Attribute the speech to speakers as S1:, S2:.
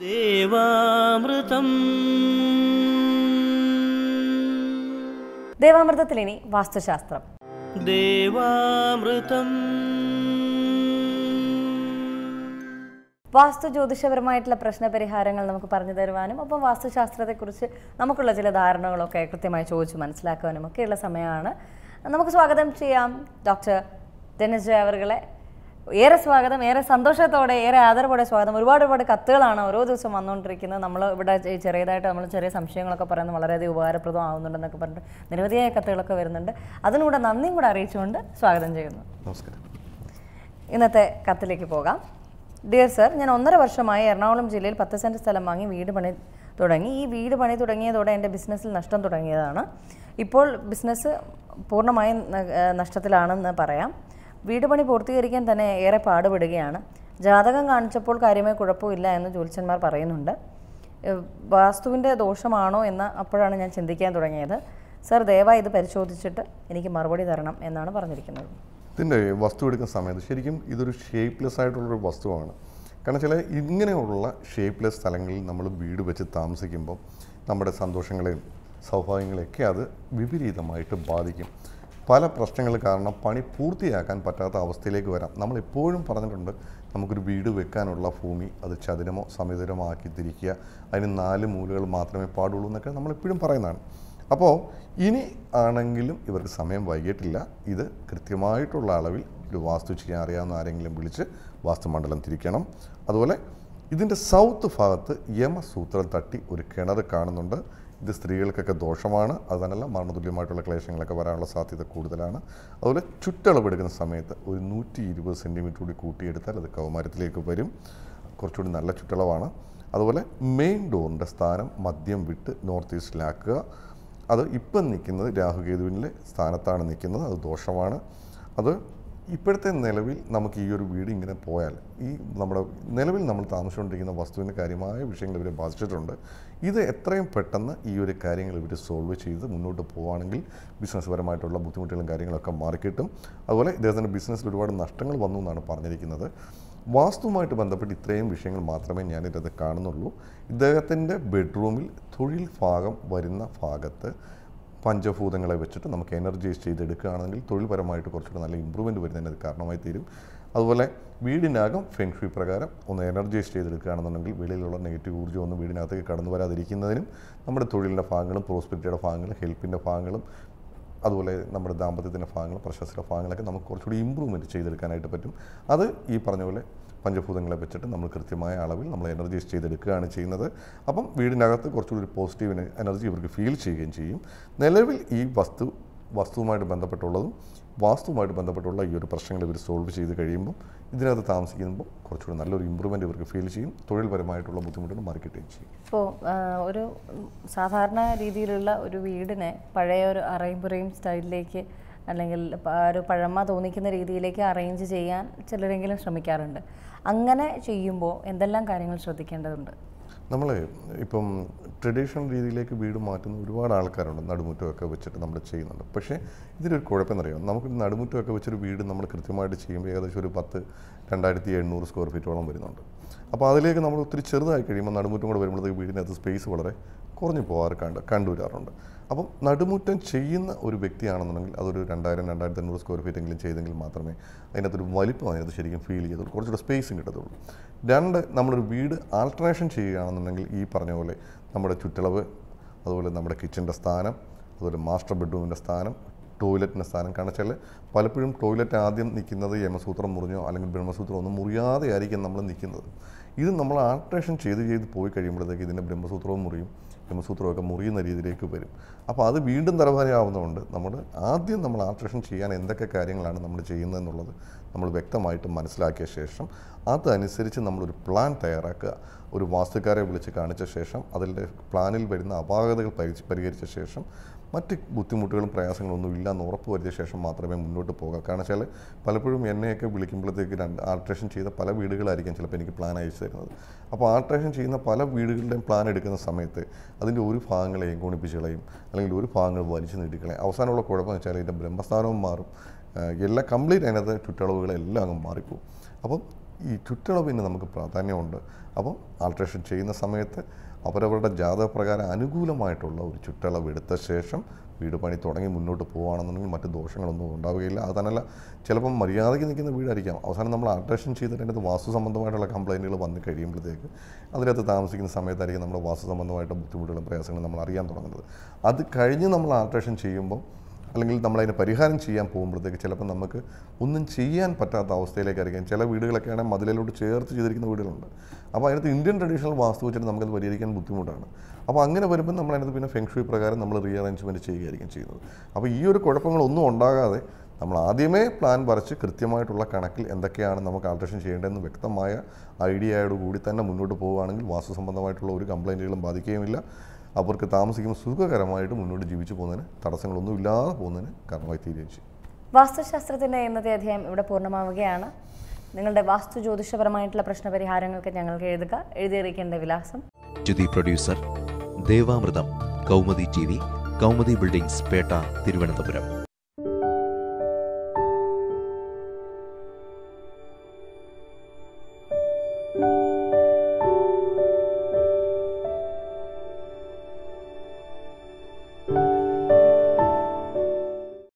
S1: ദേവാമൃതം.
S2: ദേവാമൃതത്തിൽ ഇനി വാസ്തുശാസ്ത്രം.
S1: ദേവാമൃതം.
S2: വാസ്തു ജ്യോതിഷപരമായിട്ടുള്ള പ്രശ്നപരിഹാരങ്ങൾ നമുക്ക് പറഞ്ഞു തരുവാനും ഒപ്പം വാസ്തുശാസ്ത്രത്തെക്കുറിച്ച് നമുക്കുള്ള ചില ധാരണകളൊക്കെ കൃത്യമായി ചോദിച്ച് മനസ്സിലാക്കുവാനും ഒക്കെയുള്ള സമയമാണ്. നമുക്ക് സ്വാഗതം ചെയ്യാം ഡോക്ടർ ധനജ് ജയ അവർകളെ ഏറെ സ്വാഗതം ഏറെ സന്തോഷത്തോടെ ഏറെ ആദരവോടെ സ്വാഗതം. ഒരുപാട് ഒരുപാട് കത്തുകളാണ് ഓരോ ദിവസം വന്നുകൊണ്ടിരിക്കുന്നത്. നമ്മൾ ഇവിടെ ചെറിയതായിട്ട് നമ്മൾ ചെറിയ സംശയങ്ങളൊക്കെ പറയുന്നത് വളരെയധികം ഉപകാരപ്രദമാകുന്നുണ്ടെന്നൊക്കെ പറഞ്ഞിട്ട് നിരവധിയായ കത്തുകളൊക്കെ വരുന്നുണ്ട്. അതിനൂടെ നന്ദിയും കൂടെ അറിയിച്ചുകൊണ്ട് സ്വാഗതം ചെയ്യുന്നു.
S3: നമസ്കാരം.
S2: ഇന്നത്തെ കത്തിലേക്ക് പോകാം. ഡിയർ സർ ഞാൻ ഒന്നര വർഷമായി എറണാകുളം ജില്ലയിൽ പത്ത് സെന്റ് സ്ഥലം വാങ്ങി വീട് പണി തുടങ്ങി. ഈ വീട് പണി തുടങ്ങിയതോടെ എന്റെ ബിസിനസ്സിൽ നഷ്ടം തുടങ്ങിയതാണ്. ഇപ്പോൾ ബിസിനസ് പൂർണമായും നഷ്ടത്തിലാണെന്ന് പറയാം. വീട് പണി പൂർത്തീകരിക്കാൻ തന്നെ ഏറെ പാടുപെടുകയാണ്. ജാതകം കാണിച്ചപ്പോൾ കാര്യമായി കുഴപ്പമില്ല എന്ന് ജ്യോത്സ്യന്മാർ പറയുന്നുണ്ട്. വാസ്തുവിന്റെ ദോഷമാണോ എന്ന് അപ്പോഴാണ് ഞാൻ ചിന്തിക്കാൻ തുടങ്ങിയത്. സർ ദയവായി ഇത് പരിശോധിച്ചിട്ട് എനിക്ക് മറുപടി തരണം എന്നാണ് പറഞ്ഞിരിക്കുന്നത്.
S3: ഇതിന്റെ വസ്തു എടുക്കുന്ന സമയത്ത് ശരിക്കും ഇതൊരു ഷേപ്പ്ലെസ് ആയിട്ടുള്ളൊരു വസ്തുവാണ്. കാരണം ചില ഇങ്ങനെയുള്ള ഷേപ്പ്ലെസ് സ്ഥലങ്ങളിൽ നമ്മൾ വീട് വെച്ച് താമസിക്കുമ്പോൾ നമ്മുടെ സന്തോഷങ്ങളെയും സൗഭാഗ്യങ്ങളെയൊക്കെ അത് വിപരീതമായിട്ട് ബാധിക്കും. പല പ്രശ്നങ്ങൾ കാരണം പണി പൂർത്തിയാക്കാൻ പറ്റാത്ത അവസ്ഥയിലേക്ക് വരാം. നമ്മൾ എപ്പോഴും പറഞ്ഞിട്ടുണ്ട് നമുക്കൊരു വീട് വെക്കാനുള്ള ഭൂമി അത് ചതുരമോ സമിതരമോ ആക്കി തിരിക്കുക അതിന് നാല് മൂലകൾ മാത്രമേ പാടുള്ളൂ എന്നൊക്കെ നമ്മൾ എപ്പോഴും പറയുന്നതാണ്. അപ്പോൾ ഇനി ആണെങ്കിലും ഇവർക്ക് സമയം വൈകിട്ടില്ല ഇത് കൃത്യമായിട്ടുള്ള അളവിൽ ഒരു വാസ്തു ചെയ്യാൻ അറിയാവുന്ന ആരെങ്കിലും വിളിച്ച് വാസ്തുമണ്ഡലം തിരിക്കണം. അതുപോലെ ഇതിന്റെ സൗത്ത് ഭാഗത്ത് യമസൂത്രം തട്ടി ഒരു കിണർ കാണുന്നുണ്ട്. ഇത് സ്ത്രീകൾക്കൊക്കെ ദോഷമാണ്. അത് തന്നെയല്ല മരണതുല്യമായിട്ടുള്ള ക്ലേശങ്ങളൊക്കെ വരാനുള്ള സാധ്യത കൂടുതലാണ്. അതുപോലെ ചുറ്റളവെടുക്കുന്ന സമയത്ത് ഒരു നൂറ്റി ഇരുപത് സെന്റിമീറ്റർ കൂടി കൂട്ടിയെടുത്താൽ അത് കൗമാരത്തിലേക്ക് വരും. കുറച്ചുകൂടി നല്ല ചുറ്റളവാണ്. അതുപോലെ മെയിൻ ഡോറിന്റെ സ്ഥാനം മദ്യം വിട്ട് നോർത്ത് ഈസ്റ്റിലാക്കുക. അത് ഇപ്പം നിൽക്കുന്നത് രാഹുകേതുവിന്റെ സ്ഥാനത്താണ് നിൽക്കുന്നത്. അത് ദോഷമാണ്. അത് ഇപ്പോഴത്തെ നിലവിൽ നമുക്ക് ഈ ഒരു വീട് ഇങ്ങനെ പോയാൽ ഈ നമ്മുടെ നിലവിൽ നമ്മൾ താമസിച്ചുകൊണ്ടിരിക്കുന്ന വസ്തുവിന്റെ കാര്യമായ വിഷയങ്ങൾ ഇവരെ ബാധിച്ചിട്ടുണ്ട്. ഇത് എത്രയും പെട്ടെന്ന് ഈ ഒരു കാര്യങ്ങൾ ഇവർ സോൾവ് ചെയ്ത് മുന്നോട്ട് പോവുകയാണെങ്കിൽ ബിസിനസ് പരമായിട്ടുള്ള ബുദ്ധിമുട്ടുകളും കാര്യങ്ങളൊക്കെ മാറിക്കിട്ടും. അതുപോലെ ഇദ്ദേഹത്തിന്റെ ബിസിനസ്സിൽ ഒരുപാട് നഷ്ടങ്ങൾ വന്നു എന്നാണ് പറഞ്ഞിരിക്കുന്നത്. വാസ്തുവുമായിട്ട് ബന്ധപ്പെട്ട് ഇത്രയും വിഷയങ്ങൾ മാത്രമേ ഞാനിത് കാണുന്നുള്ളൂ. ഇദ്ദേഹത്തിന്റെ ബെഡ്റൂമിൽ തൊഴിൽ ഭാഗം വരുന്ന ഭാഗത്ത് പഞ്ചഭൂതങ്ങളെ വെച്ചിട്ട് നമുക്ക് എനർജൈസ് ചെയ്തെടുക്കുകയാണെങ്കിൽ തൊഴിൽപരമായിട്ട് കുറച്ചുകൂടെ നല്ല ഇമ്പ്രൂവ്മെന്റ് വരുന്നതിന് കാരണമായി തീരും. അതുപോലെ വീടിനകം ഫെൻഷി പ്രകാരം ഒന്ന് എനർജൈസ് ചെയ്തെടുക്കുകയാണെന്നുണ്ടെങ്കിൽ വെളിയിലുള്ള നെഗറ്റീവ് ഊർജം ഒന്നും വീടിനകത്തേക്ക് കടന്നു വരാതിരിക്കുന്നതിനും നമ്മുടെ തൊഴിലിന്റെ ഭാഗങ്ങളും പ്രോസ്പെരിറ്റിയുടെ ഭാഗങ്ങളും ഹെൽപ്പിന്റെ ഭാഗങ്ങളും അതുപോലെ നമ്മുടെ ദാമ്പത്യത്തിന്റെ ഭാഗങ്ങളും പ്രശസ്തിയുടെ ഭാഗങ്ങളൊക്കെ നമുക്ക് കുറച്ചുകൂടി ഇമ്പ്രൂവ്മെന്റ് ചെയ്തെടുക്കാനായിട്ട് പറ്റും. അത് ഈ പറഞ്ഞ പോലെ പഞ്ചഭൂതങ്ങളെ വെച്ചിട്ട് നമ്മൾ കൃത്യമായ അളവിൽ നമ്മൾ എനർജൈസ് ചെയ്തെടുക്കുകയാണ് ചെയ്യുന്നത്. അപ്പം വീടിനകത്ത് കുറച്ചുകൂടി ഒരു പോസിറ്റീവ് എനർജി ഇവർക്ക് ഫീൽ ചെയ്യുകയും ചെയ്യും. നിലവിൽ ഈ വസ്തു വസ്തുവുമായിട്ട് ബന്ധപ്പെട്ടുള്ളതും വാസ്തുവുമായിട്ട് ബന്ധപ്പെട്ടുള്ള ഈ ഒരു പ്രശ്നങ്ങൾ ഇവർ സോൾവ് ചെയ്ത് കഴിയുമ്പോൾ ഇതിനകത്ത് താമസിക്കുമ്പോൾ കുറച്ചുകൂടി നല്ലൊരു ഇമ്പ്രൂവ്മെന്റ് ഇവർക്ക് ഫീൽ ചെയ്യും തൊഴിൽപരമായിട്ടുള്ള ബുദ്ധിമുട്ടുകൾ മാറിക്കിട്ടുകയും ചെയ്യും.
S2: ഇപ്പോൾ ഒരു സാധാരണ രീതിയിലുള്ള ഒരു വീടിനെ പഴയ ഒരു അറയും സ്റ്റൈലിലേക്ക് അല്ലെങ്കിൽ ഒരു പഴമ തോന്നിക്കുന്ന രീതിയിലേക്ക് അറേഞ്ച് ചെയ്യാൻ ചിലരെങ്കിലും ശ്രമിക്കാറുണ്ട്. അങ്ങനെ ചെയ്യുമ്പോൾ എന്തെല്ലാം കാര്യങ്ങൾ ശ്രദ്ധിക്കേണ്ടതുണ്ട്?
S3: നമ്മൾ ഇപ്പം ട്രഡീഷണൽ രീതിയിലേക്ക് വീട് മാറ്റുന്ന ഒരുപാട് ആൾക്കാരുണ്ട് നടുമുറ്റമൊക്കെ വെച്ചിട്ട് നമ്മൾ ചെയ്യുന്നുണ്ട്. പക്ഷേ ഇതിലൊരു കുഴപ്പമെന്നറിയാം? നമുക്ക് നടുമുറ്റമൊക്കെ വെച്ചൊരു വീട് നമ്മൾ കൃത്യമായിട്ട് ചെയ്യുമ്പോൾ ഏകദേശം ഒരു പത്ത് രണ്ടായിരത്തി എണ്ണൂറ് സ്ക്വയർ ഫീറ്റോളം വരുന്നുണ്ട്. അപ്പോൾ അതിലേക്ക് നമ്മൾ ഒത്തിരി ചെറുതായി കഴിയുമ്പോൾ നടുമുറ്റം കൂടെ വരുമ്പോഴത്തേക്ക് വീടിനകത്ത് സ്പേസ് വളരെ കുറഞ്ഞു പോകാറ് കണ്ട് കണ്ടുവരാറുണ്ട്. അപ്പം നടുമുറ്റം ചെയ്യുന്ന ഒരു വ്യക്തിയാണെന്നുണ്ടെങ്കിൽ അതൊരു രണ്ടായിരം രണ്ടായിരത്തി അഞ്ഞൂറ് സ്ക്വയർ ഫീറ്റ് എങ്കിലും ചെയ്തെങ്കിൽ മാത്രമേ അതിനകത്തൊരു വലിപ്പം അതിനകത്ത് ശരിക്കും ഫീൽ ചെയ്യത്തുള്ളൂ. കുറച്ചുകൂടെ സ്പേസും കിട്ടത്തുള്ളൂ. രണ്ട് നമ്മളൊരു വീട് ആൾട്ടറേഷൻ ചെയ്യുകയാണെന്നുണ്ടെങ്കിൽ ഈ പറഞ്ഞ പോലെ നമ്മുടെ ചുറ്റളവ് അതുപോലെ നമ്മുടെ കിച്ചന്റെ സ്ഥാനം അതുപോലെ മാസ്റ്റർ ബെഡ്റൂമിന്റെ സ്ഥാനം ടോയ്ലറ്റിന്റെ സ്ഥാനം കാരണം വെച്ചാൽ പലപ്പോഴും ടോയ്ലറ്റ് ആദ്യം നിൽക്കുന്നത് യമസൂത്രം മുറിഞ്ഞോ അല്ലെങ്കിൽ ബ്രഹ്മസൂത്രം ഒന്നും മുറിയാതെ ആയിരിക്കും നമ്മൾ നിൽക്കുന്നത്. ഇത് നമ്മൾ ആൾട്രേഷൻ ചെയ്ത് ചെയ്ത് പോയി കഴിയുമ്പോഴത്തേക്ക് ഇതിന്റെ ബ്രഹ്മസൂത്രവും മുറിയും ബ്രഹ്മസൂത്രമൊക്കെ മുറിയുന്ന രീതിയിലേക്ക് വരും. അപ്പോൾ അത് വീണ്ടും തലഭാരയാവുന്നതുകൊണ്ട് നമ്മൾ ആദ്യം നമ്മൾ ആൾട്രേഷൻ ചെയ്യാൻ എന്തൊക്കെ കാര്യങ്ങളാണ് നമ്മൾ ചെയ്യുന്നതെന്നുള്ളത് നമ്മൾ വ്യക്തമായിട്ട് മനസ്സിലാക്കിയ ശേഷം അതനുസരിച്ച് നമ്മളൊരു പ്ലാൻ തയ്യാറാക്കുക. ഒരു വാസ്തുക്കാരെ വിളിച്ച് കാണിച്ച ശേഷം അതിന്റെ പ്ലാനിൽ വരുന്ന അപാകതകൾ പരിഹരിച്ച ശേഷം മറ്റ് ബുദ്ധിമുട്ടുകളും പ്രയാസങ്ങളും ഒന്നും ഇല്ലാന്ന് ഉറപ്പ് വരുത്തിയ ശേഷം മാത്രമേ മുന്നോട്ട് പോകാം. കാരണം വെച്ചാൽ പലപ്പോഴും എന്നെയൊക്കെ വിളിക്കുമ്പോഴത്തേക്ക് രണ്ട് ആൾട്രേഷൻ ചെയ്ത പല വീടുകളായിരിക്കും ചിലപ്പോൾ എനിക്ക് പ്ലാൻ അയച്ചു തരുന്നത്. അപ്പോൾ ആൾട്രേഷൻ ചെയ്യുന്ന പല വീടുകളുടെയും പ്ലാൻ എടുക്കുന്ന സമയത്ത് അതിന്റെ ഒരു ഭാഗങ്ങളെയും കോണിപ്പിച്ച് കളയും അല്ലെങ്കിൽ ഒരു ഭാഗങ്ങൾ വലിച്ചു നീട്ടിക്കളയും. അവസാനമുള്ള കുഴപ്പമെന്ന് വെച്ചാൽ ഇതിന്റെ ബ്രഹ്മസ്ഥാനവും മാറും. എല്ലാ എല്ലാം കംപ്ലീറ്റ് അതിനകത്ത് ചുറ്റളവുകളെല്ലാം അങ്ങ് മാറിപ്പോവും. അപ്പം ഈ ചുറ്റളവിന് നമുക്ക് പ്രാധാന്യമുണ്ട്. അപ്പം ആൾട്രേഷൻ ചെയ്യുന്ന സമയത്ത് അവരവരുടെ ജാതകപ്രകാരം അനുകൂലമായിട്ടുള്ള ഒരു ചുറ്റളവ് എടുത്ത ശേഷം വീട് പണി തുടങ്ങി മുന്നോട്ട് പോവുകയാണെന്നുണ്ടെങ്കിൽ മറ്റ് ദോഷങ്ങളൊന്നും ഉണ്ടാവുകയില്ല. അത് തന്നെയല്ല ചിലപ്പം മര്യാദയ്ക്ക് നിൽക്കുന്ന വീടായിരിക്കാം. അവസാനം നമ്മൾ ആൾട്രേഷൻ ചെയ്തിട്ട് വാസ്തു സംബന്ധമായിട്ടുള്ള കംപ്ലൈന്റുകൾ വന്ന് കഴിയുമ്പോഴത്തേക്ക് അതിനകത്ത് താമസിക്കുന്ന സമയത്തായിരിക്കും നമ്മുടെ വാസ്തു സംബന്ധമായിട്ട് ബുദ്ധിമുട്ടുകളും പ്രയാസങ്ങളും നമ്മൾ അറിയാൻ തുടങ്ങുന്നത്. അത് കഴിഞ്ഞ് നമ്മൾ ആൾട്രേഷൻ ചെയ്യുമ്പോൾ അല്ലെങ്കിൽ നമ്മളതിന് പരിഹാരം ചെയ്യാൻ പോകുമ്പോഴത്തേക്ക് ചിലപ്പോൾ നമുക്ക് ഒന്നും ചെയ്യാൻ പറ്റാത്ത അവസ്ഥയിലേക്ക് അവസ്ഥയിലേക്കായിരിക്കും ചില വീടുകളൊക്കെ മതിലിലോട്ട് ചേർത്ത് ചെയ്തിരിക്കുന്ന വീടുകളുണ്ട്. അപ്പോൾ അതിനകത്ത് ഇന്ത്യൻ ട്രഡീഷണൽ വാസ്തു വെച്ചിട്ട് നമുക്കത് പരിഹരിക്കാൻ ബുദ്ധിമുട്ടാണ്. അപ്പോൾ അങ്ങനെ വരുമ്പോൾ നമ്മളതിനകത്ത് പിന്നെ ഫെങ്ഷുയി പ്രകാരം നമ്മൾ റീഅറേഞ്ച്മെന്റ് ചെയ്യുകയായിരിക്കും ചെയ്യുന്നത്. അപ്പോൾ ഈ ഒരു കുഴപ്പങ്ങളൊന്നും ഉണ്ടാകാതെ നമ്മൾ ആദ്യമേ പ്ലാൻ വരച്ച് കൃത്യമായിട്ടുള്ള കണക്കിൽ എന്തൊക്കെയാണ് നമുക്ക് ആൾട്രേഷൻ ചെയ്യേണ്ടതെന്ന് വ്യക്തമായ ഐഡിയയോടുകൂടി തന്നെ മുന്നോട്ട് പോവുകയാണെങ്കിൽ വാസ്തു സംബന്ധമായിട്ടുള്ള ഒരു കംപ്ലൈന്റുകളും ബാധിക്കുകയുമില്ല. അവർക്ക് താമസിക്കുമ്പോൾ സുഖകരമായിട്ട് മുന്നോട്ട് ജീവിച്ചു പോകുന്നതിന് തടസ്സങ്ങളൊന്നും ഇല്ലാതെ പോകുന്നതിന് കാരണമായി തീരുകയും ചെയ്യും.
S2: വാസ്തുശാസ്ത്രത്തിന്റെ ഇന്നത്തെ അധ്യായം ഇവിടെ പൂർണമാവുകയാണ്. നിങ്ങളുടെ വാസ്തു ജ്യോതിഷപരമായിട്ടുള്ള പ്രശ്നപരിഹാരങ്ങൾക്ക് ഞങ്ങൾക്ക് എഴുതുക. എഴുതിയറിയിക്കേണ്ട വിലാസം.
S1: Jyothi producer Devamritham Kaumudi T V Kaumudi buildings Pettah Thiruvananthapuram.